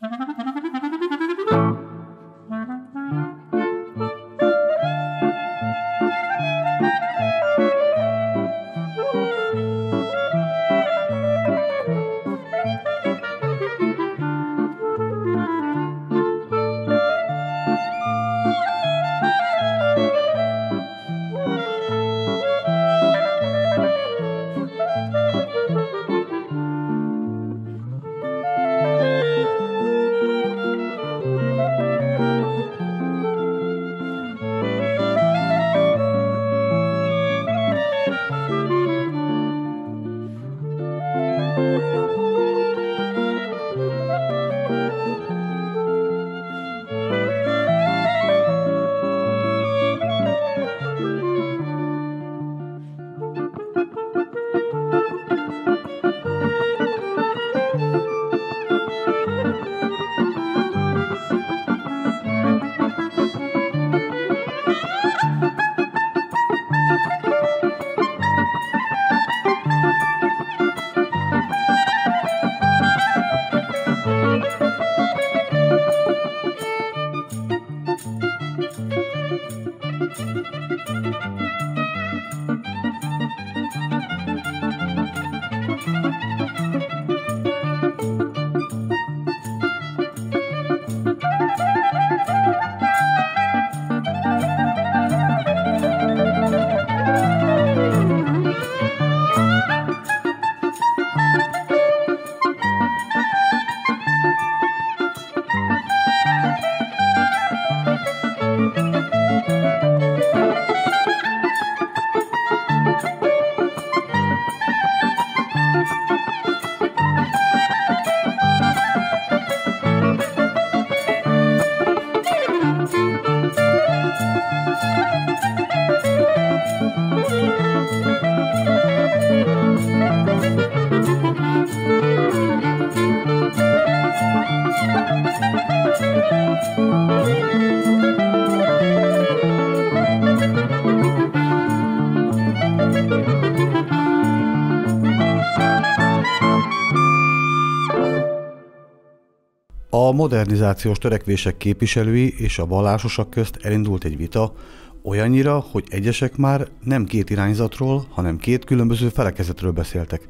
Ha ha ha. A modernizációs törekvések képviselői és a vallásosak közt elindult egy vita, olyannyira, hogy egyesek már nem két irányzatról, hanem két különböző felekezetről beszéltek.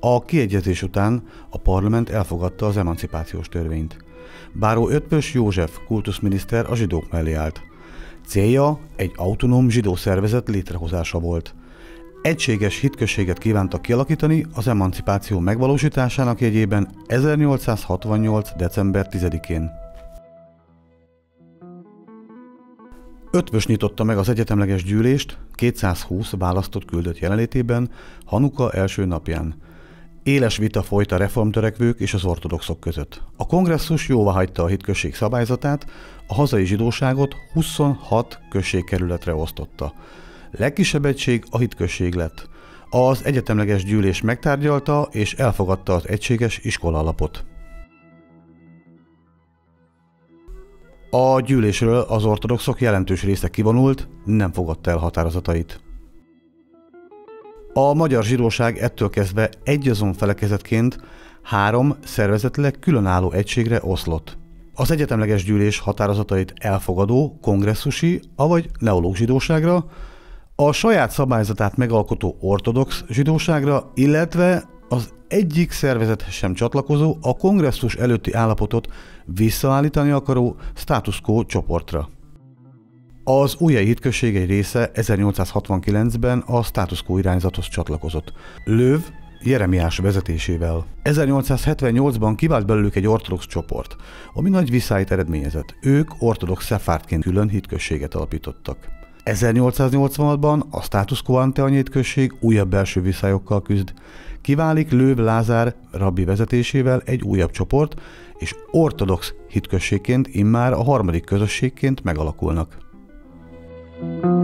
A kiegyezés után a parlament elfogadta az emancipációs törvényt. Báró Ötvös József kultuszminiszter a zsidók mellé állt. Célja egy autonóm zsidó szervezet létrehozása volt. Egységes hitközséget kívántak kialakítani az emancipáció megvalósításának jegyében 1868. december 10-én. Ötvös nyitotta meg az egyetemleges gyűlést 220 választott küldött jelenlétében Hanuka első napján. Éles vita folyt a reformtörekvők és az ortodoxok között. A kongresszus jóváhagyta a hitközség szabályzatát, a hazai zsidóságot 26 községkerületre osztotta. Legkisebb egység a hitközség lett. Az egyetemleges gyűlés megtárgyalta és elfogadta az egységes iskola alapot. A gyűlésről az ortodoxok jelentős része kivonult, nem fogadta el határozatait. A magyar zsidóság ettől kezdve egyazon felekezetként három szervezetileg különálló egységre oszlott. Az egyetemleges gyűlés határozatait elfogadó kongresszusi, avagy neológ zsidóságra, a saját szabályzatát megalkotó ortodox zsidóságra, illetve az egyik szervezet sem csatlakozó, a kongresszus előtti állapotot visszaállítani akaró status quo csoportra. Az újjai hitközség egy része 1869-ben a status quo irányzathoz csatlakozott. Löv Jeremiás vezetésével. 1878-ban kivált belőlük egy ortodox csoport, ami nagy viszályt eredményezett. Ők ortodox szefártként külön hitközséget alapítottak. 1886-ban a status quo ante község újabb belső viszályokkal küzd. Kiválik Lőv Lázár rabbi vezetésével egy újabb csoport, és ortodox hitközségként immár a harmadik közösségként megalakulnak. Thank you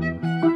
you